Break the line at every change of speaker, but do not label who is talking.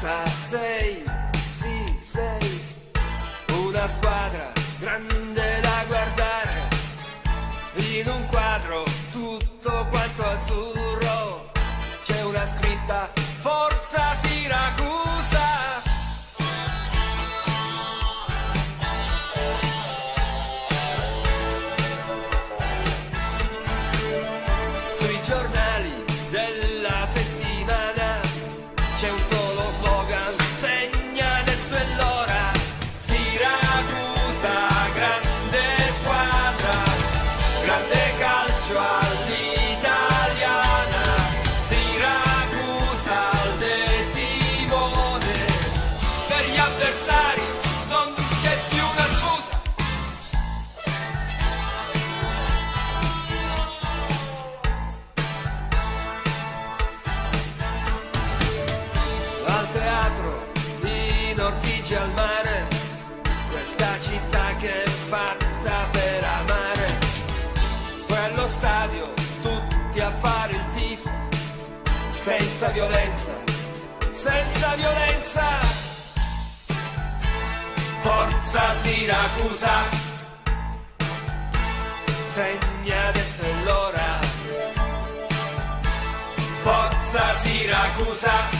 Siracusa sei, sì sei, una squadra grande da guardare, in un quadro tutto quanto azzurro, c'è una scritta in ortigia al mare, questa città che è fatta per amare, quello stadio tutti a fare il tifo, senza violenza, senza violenza, forza Siracusa, segna adesso l'ora, forza Siracusa.